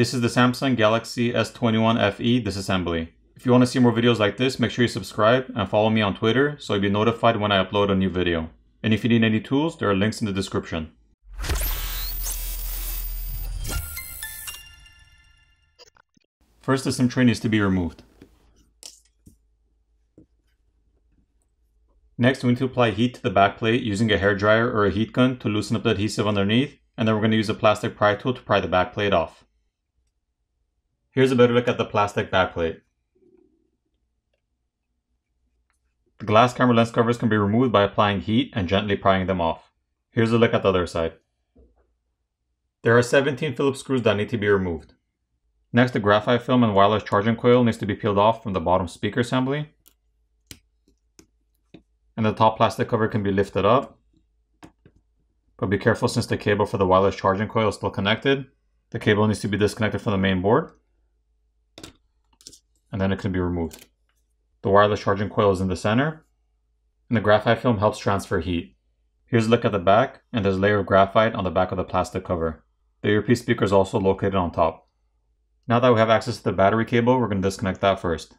This is the Samsung Galaxy S21 FE disassembly. If you want to see more videos like this, make sure you subscribe and follow me on Twitter so you'll be notified when I upload a new video. And if you need any tools, there are links in the description. First, the SIM tray needs to be removed. Next, we need to apply heat to the back plate using a hairdryer or a heat gun to loosen up the adhesive underneath, and then we're going to use a plastic pry tool to pry the back plate off. Here's a better look at the plastic backplate. The glass camera lens covers can be removed by applying heat and gently prying them off. Here's a look at the other side. There are 17 Phillips screws that need to be removed. Next, the graphite film and wireless charging coil needs to be peeled off from the bottom speaker assembly. And the top plastic cover can be lifted up. But be careful since the cable for the wireless charging coil is still connected. The cable needs to be disconnected from the main board. And then it can be removed. The wireless charging coil is in the center. And the graphite film helps transfer heat. Here's a look at the back, and there's a layer of graphite on the back of the plastic cover. The earpiece speaker is also located on top. Now that we have access to the battery cable, we're going to disconnect that first.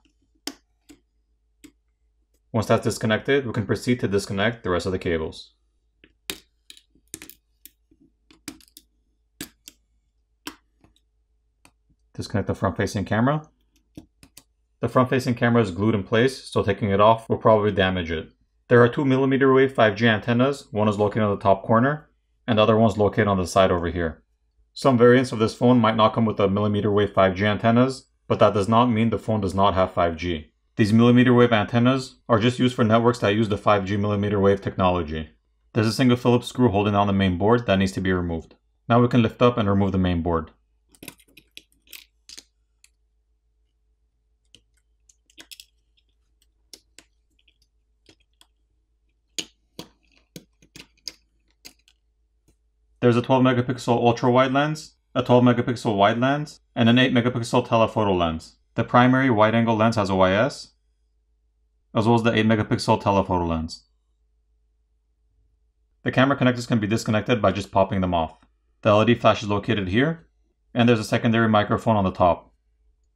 Once that's disconnected, we can proceed to disconnect the rest of the cables. Disconnect the front-facing camera. The front-facing camera is glued in place, so taking it off will probably damage it. There are two millimeter wave 5G antennas, one is located on the top corner, and the other one is located on the side over here. Some variants of this phone might not come with the millimeter wave 5G antennas, but that does not mean the phone does not have 5G. These millimeter wave antennas are just used for networks that use the 5G millimeter wave technology. There's a single Phillips screw holding on the main board that needs to be removed. Now we can lift up and remove the main board. There's a 12 megapixel ultra wide lens, a 12 megapixel wide lens, and an 8 megapixel telephoto lens. The primary wide angle lens has a OIS, as well as the 8 megapixel telephoto lens. The camera connectors can be disconnected by just popping them off. The LED flash is located here, and there's a secondary microphone on the top.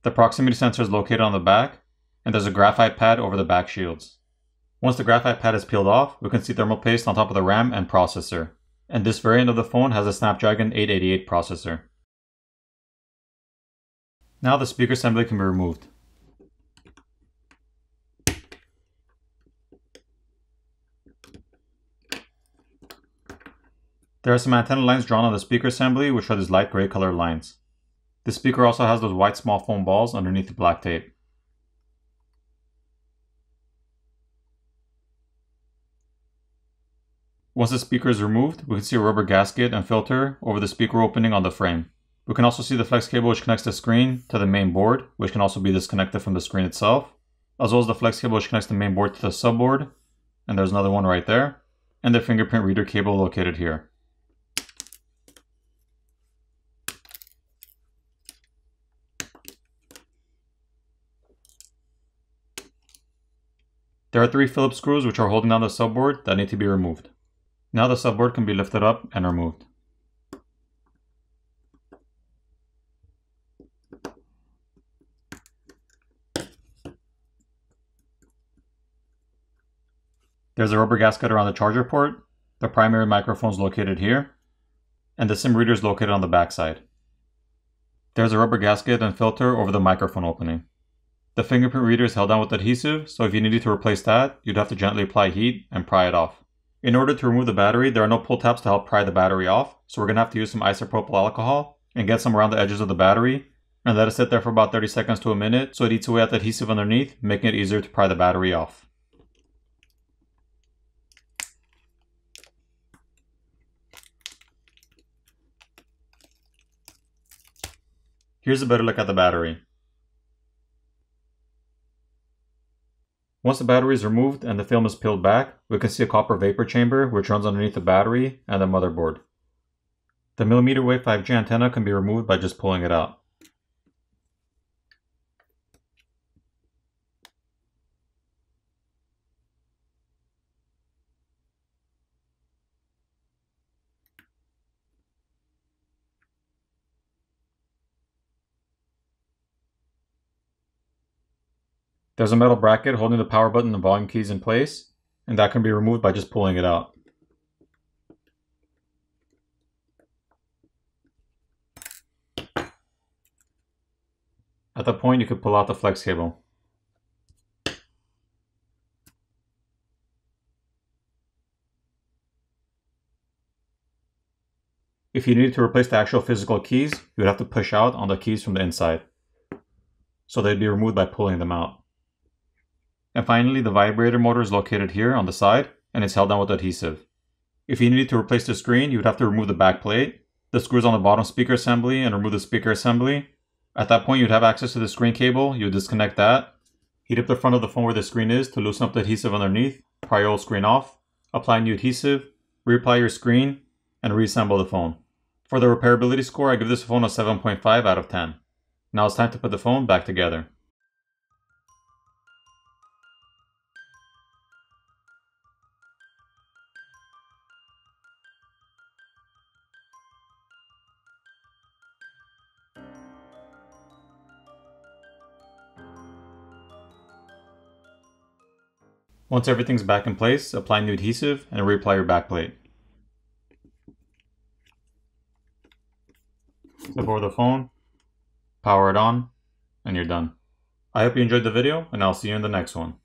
The proximity sensor is located on the back, and there's a graphite pad over the back shields. Once the graphite pad is peeled off, we can see thermal paste on top of the RAM and processor and this variant of the phone has a Snapdragon 888 processor. Now the speaker assembly can be removed. There are some antenna lines drawn on the speaker assembly which are these light gray color lines. The speaker also has those white small foam balls underneath the black tape. Once the speaker is removed, we can see a rubber gasket and filter over the speaker opening on the frame. We can also see the flex cable which connects the screen to the main board, which can also be disconnected from the screen itself, as well as the flex cable which connects the main board to the subboard, and there's another one right there, and the fingerprint reader cable located here. There are three Phillips screws which are holding down the subboard that need to be removed. Now the subboard can be lifted up and removed. There's a rubber gasket around the charger port, the primary microphone is located here, and the SIM reader is located on the backside. There's a rubber gasket and filter over the microphone opening. The fingerprint reader is held down with adhesive, so if you needed to replace that, you'd have to gently apply heat and pry it off. In order to remove the battery, there are no pull tabs to help pry the battery off, so we're going to have to use some isopropyl alcohol and get some around the edges of the battery and let it sit there for about 30 seconds to a minute so it eats away at the adhesive underneath, making it easier to pry the battery off. Here's a better look at the battery. Once the battery is removed and the film is peeled back, we can see a copper vapor chamber which runs underneath the battery and the motherboard. The millimeter wave 5G antenna can be removed by just pulling it out. There's a metal bracket holding the power button and volume keys in place, and that can be removed by just pulling it out. At that point, you could pull out the flex cable. If you needed to replace the actual physical keys, you would have to push out on the keys from the inside. So they'd be removed by pulling them out. And finally, the vibrator motor is located here on the side and it's held down with adhesive. If you needed to replace the screen, you would have to remove the back plate, the screws on the bottom speaker assembly, and remove the speaker assembly. At that point, you'd have access to the screen cable, you would disconnect that, heat up the front of the phone where the screen is to loosen up the adhesive underneath, pry old screen off, apply new adhesive, reapply your screen, and reassemble the phone. For the repairability score, I give this phone a 7.5 out of 10. Now it's time to put the phone back together. Once everything's back in place, apply new adhesive and reapply your backplate. Flip over the phone, power it on, and you're done. I hope you enjoyed the video, and I'll see you in the next one.